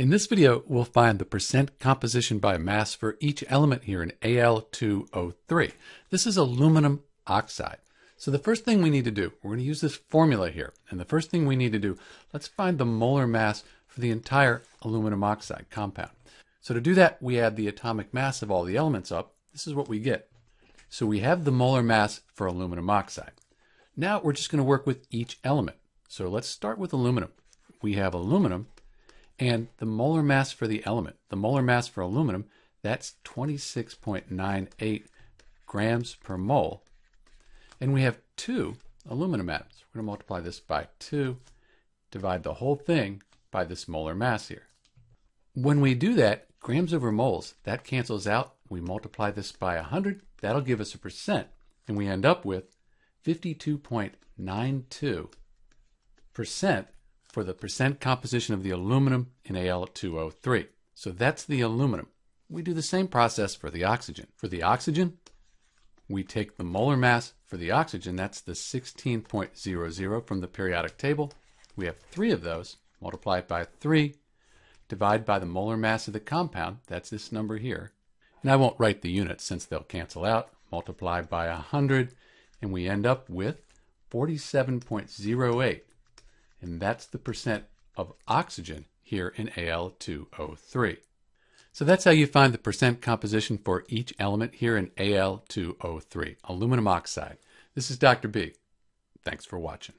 In this video, we'll find the percent composition by mass for each element here in Al2O3. This is aluminum oxide. So the first thing we need to do, we're going to use this formula here. And the first thing we need to do, let's find the molar mass for the entire aluminum oxide compound. So to do that, we add the atomic mass of all the elements up. This is what we get. So we have the molar mass for aluminum oxide. Now we're just going to work with each element. So let's start with aluminum. We have aluminum and the molar mass for the element, the molar mass for aluminum, that's 26.98 grams per mole. And we have two aluminum atoms. We're going to multiply this by 2, divide the whole thing by this molar mass here. When we do that, grams over moles, that cancels out. We multiply this by 100, that'll give us a percent. And we end up with 52.92% for the percent composition of the aluminum in Al2O3. So that's the aluminum. We do the same process for the oxygen. For the oxygen, we take the molar mass for the oxygen, that's the 16.00 from the periodic table. We have three of those, multiply it by 3, divide by the molar mass of the compound, that's this number here. And I won't write the units since they'll cancel out. Multiply by 100, and we end up with 47.08 and that's the percent of oxygen here in Al2O3. So that's how you find the percent composition for each element here in Al2O3, aluminum oxide. This is Dr. B. Thanks for watching.